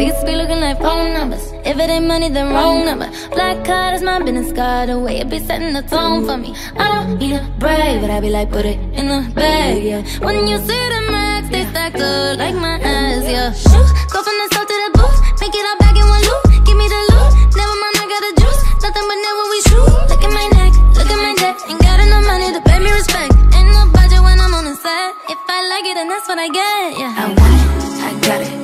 Seats be looking like phone numbers. If it ain't money, then wrong number. Black card is my business card. The way it be setting the tone for me. I don't need a brag, but I be like, put it in the bag, yeah. When you see the max, they stack up like my ass, yeah. Shoot, go from the south to the booth, make it all back in one loop. Give me the loot, never mind, I got a juice. Nothing but never we shoot. Look at my neck, look at my neck. Ain't got enough money to pay me respect. Ain't no budget when I'm on the set. If I like it, then that's what I get, yeah. I want it, I got it.